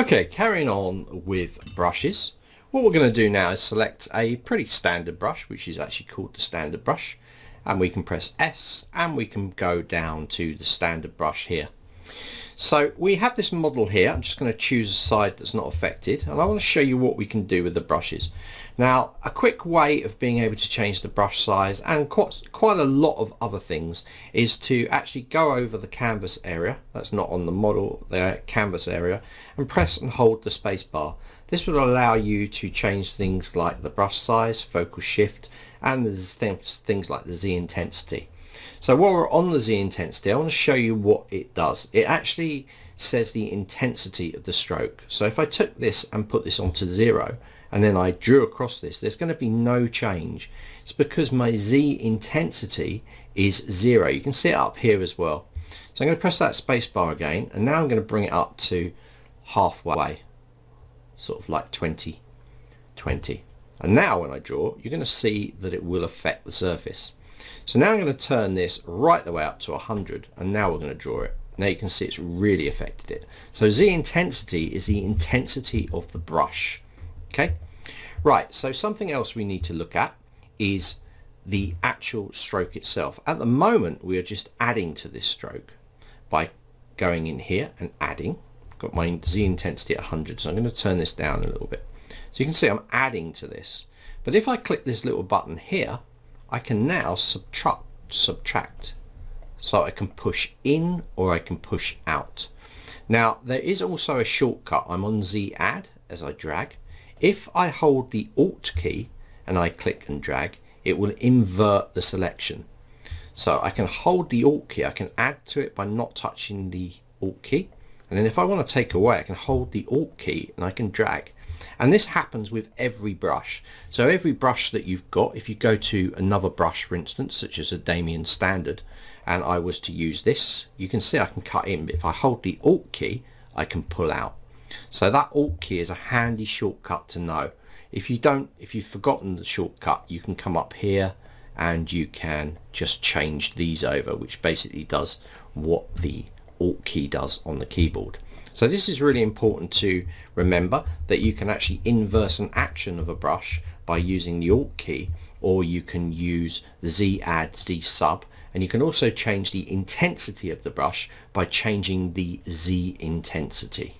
Okay, carrying on with brushes. What we're going to do now is select a pretty standard brush, which is actually called the standard brush. And we can press S and we can go down to the standard brush here. So we have this model here. I'm just going to choose a side that's not affected and I want to show you what we can do with the brushes. Now a quick way of being able to change the brush size and quite, quite a lot of other things is to actually go over the canvas area that's not on the model the canvas area and press and hold the space bar. This will allow you to change things like the brush size, focal shift and there's things like the Z intensity. So while we're on the Z intensity, I want to show you what it does. It actually says the intensity of the stroke. So if I took this and put this onto zero, and then I drew across this, there's going to be no change. It's because my Z intensity is zero. You can see it up here as well. So I'm going to press that space bar again, and now I'm going to bring it up to halfway, sort of like 20, 20. And now when I draw, you're going to see that it will affect the surface. So now I'm going to turn this right the way up to 100 and now we're going to draw it. Now you can see it's really affected it. So Z intensity is the intensity of the brush. Okay, right, so something else we need to look at is the actual stroke itself. At the moment we are just adding to this stroke by going in here and adding. Got my Z intensity at 100 so I'm going to turn this down a little bit. So you can see I'm adding to this. But if I click this little button here I can now subtract, subtract. So I can push in or I can push out. Now there is also a shortcut. I'm on ZAdd as I drag. If I hold the Alt key and I click and drag, it will invert the selection. So I can hold the Alt key, I can add to it by not touching the Alt key. And then if I want to take away, I can hold the Alt key and I can drag. And this happens with every brush. So every brush that you've got, if you go to another brush, for instance, such as a Damien Standard, and I was to use this, you can see I can cut in, but if I hold the Alt key, I can pull out. So that Alt key is a handy shortcut to know. If you don't, if you've forgotten the shortcut, you can come up here and you can just change these over, which basically does what the Alt key does on the keyboard. So this is really important to remember that you can actually inverse an action of a brush by using the Alt key or you can use the ZAdd, Z sub and you can also change the intensity of the brush by changing the Z intensity.